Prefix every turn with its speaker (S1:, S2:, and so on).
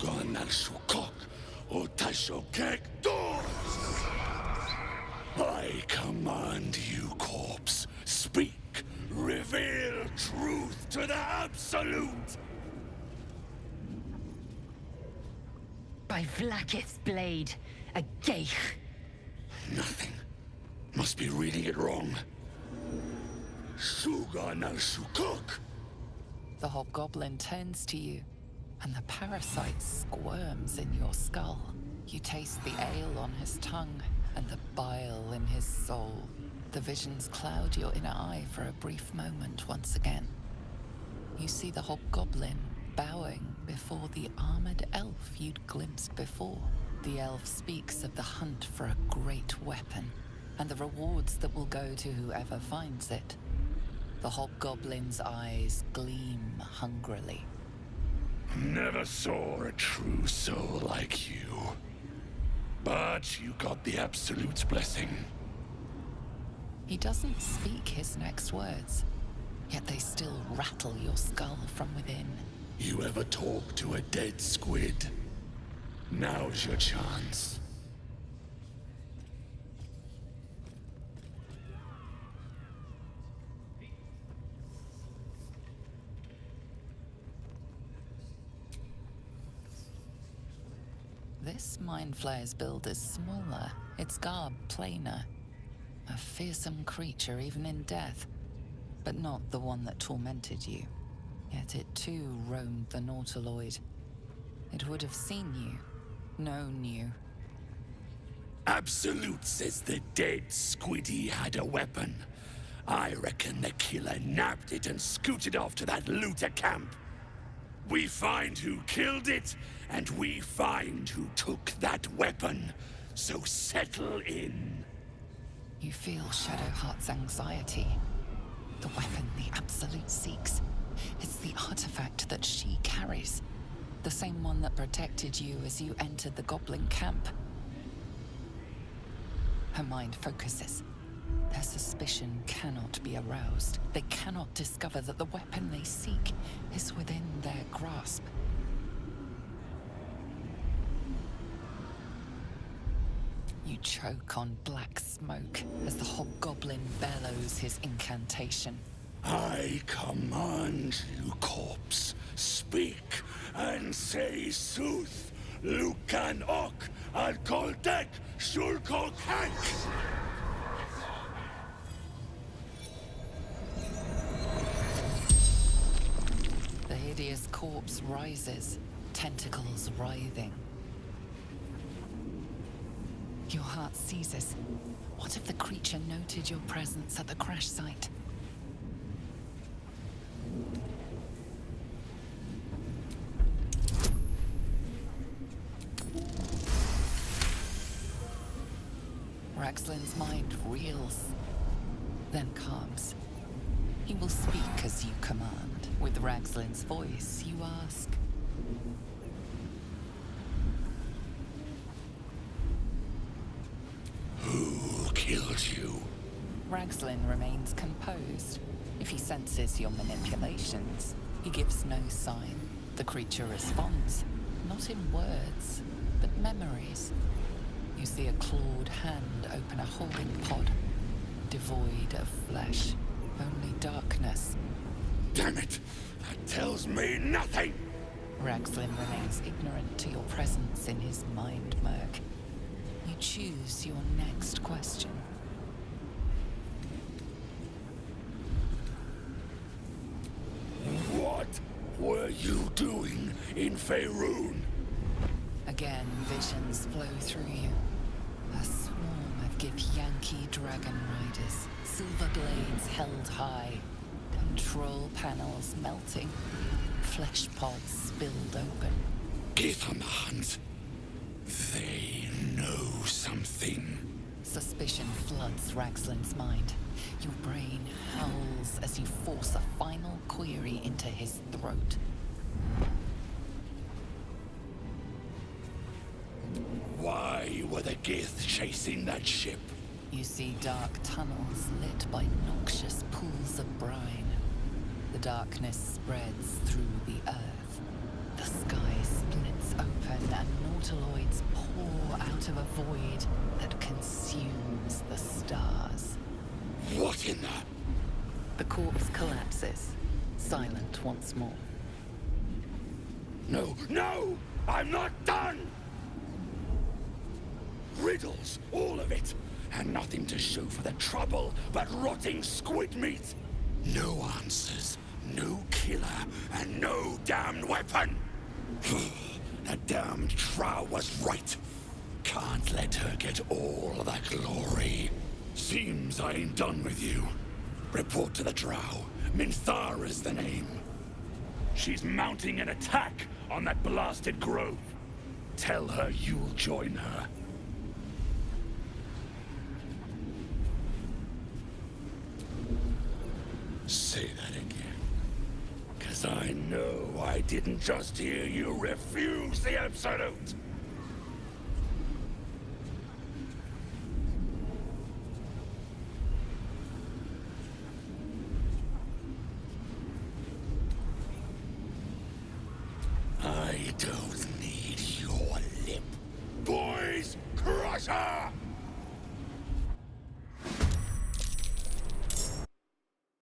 S1: Sugan al Shukok, Otashokek Doors! I command you, corpse. Speak. Reveal truth to the Absolute!
S2: By Vlaakith's blade, a geich.
S1: Nothing. Must be reading it wrong. Suga al Shukok!
S3: The hobgoblin turns to you, and the parasite squirms in your skull. You taste the ale on his tongue and the bile in his soul. The visions cloud your inner eye for a brief moment once again. You see the hobgoblin bowing before the armored elf you'd glimpsed before. The elf speaks of the hunt for a great weapon and the rewards that will go to whoever finds it. The hobgoblin's eyes gleam hungrily.
S1: Never saw a true soul like you. But you got the Absolute's blessing.
S3: He doesn't speak his next words, yet they still rattle your skull from within.
S1: You ever talk to a dead squid? Now's your chance.
S3: This Mind Flayer's build is smaller, its garb plainer. A fearsome creature even in death, but not the one that tormented you. Yet it too roamed the Nautiloid. It would have seen you, known you.
S1: Absolute says the dead Squiddy had a weapon. I reckon the killer nabbed it and scooted off to that looter camp. We find who killed it, and we find who took that weapon. So settle in.
S3: You feel Shadowheart's anxiety. The weapon the Absolute seeks. It's the artifact that she carries. The same one that protected you as you entered the Goblin camp. Her mind focuses. Their suspicion cannot be aroused. They cannot discover that the weapon they seek is within their grasp. You choke on black smoke as the hobgoblin bellows his incantation.
S1: I command you, corpse. Speak and say sooth. Lucan ok al koldek shulkok hank.
S3: Hideous corpse rises, tentacles writhing. Your heart seizes. What if the creature noted your presence at the crash site? Ragzlin's mind reels, then calms. He will speak as you command. With Ragzlin's voice, you ask.
S1: Who killed you?
S3: Ragzlin remains composed. If he senses your manipulations, he gives no sign. The creature responds, not in words, but memories. You see a clawed hand open a holding pod, devoid of flesh, only darkness.
S1: Damn it! That tells me nothing!
S3: Ragzlin remains ignorant to your presence in his mind murk. You choose your next question.
S1: What were you doing in Faerun?
S3: Again, visions flow through you. A swarm Yankee dragon riders, silver blades held high, control panels melting, flesh pods spilled open.
S1: Get on the hunt. They know something.
S3: Suspicion floods Ragzlin's mind. Your brain howls as you force a final query into his throat.
S1: Were the Gith chasing that ship?
S3: You see dark tunnels lit by noxious pools of brine. The darkness spreads through the earth. The sky splits open and nautiloids pour out of a void that consumes the stars.
S1: What in the...
S3: The corpse collapses, silent once more.
S1: No, no! I'm not done! Riddles, all of it. And nothing to show for the trouble but rotting squid meat. No answers, no killer, and no damned weapon. the damned Drow was right. Can't let her get all the glory. Seems I ain't done with you. Report to the Drow. Minthara's the name. She's mounting an attack on that blasted grove. Tell her you'll join her. Say that again. Know I didn't just hear you refuse the Absolute. I don't